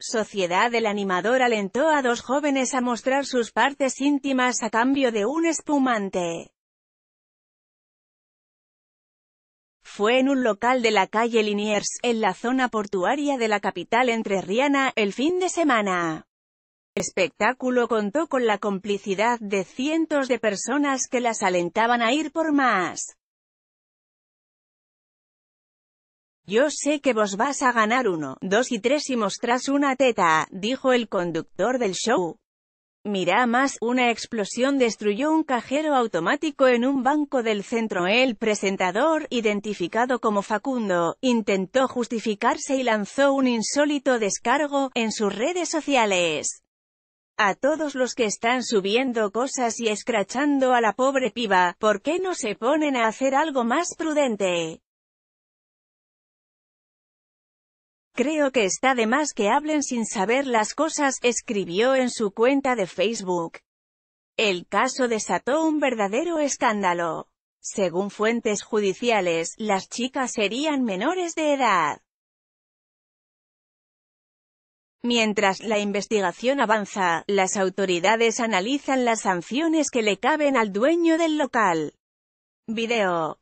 sociedad el animador alentó a dos jóvenes a mostrar sus partes íntimas a cambio de un espumante. Fue en un local de la calle Liniers, en la zona portuaria de la capital entrerriana, el fin de semana. El espectáculo contó con la complicidad de cientos de personas que las alentaban a ir por más. Yo sé que vos vas a ganar uno, dos y tres y mostrás una teta, dijo el conductor del show. Mira más, una explosión destruyó un cajero automático en un banco del centro. El presentador, identificado como Facundo, intentó justificarse y lanzó un insólito descargo en sus redes sociales. A todos los que están subiendo cosas y escrachando a la pobre piba, ¿por qué no se ponen a hacer algo más prudente? Creo que está de más que hablen sin saber las cosas, escribió en su cuenta de Facebook. El caso desató un verdadero escándalo. Según fuentes judiciales, las chicas serían menores de edad. Mientras la investigación avanza, las autoridades analizan las sanciones que le caben al dueño del local. Video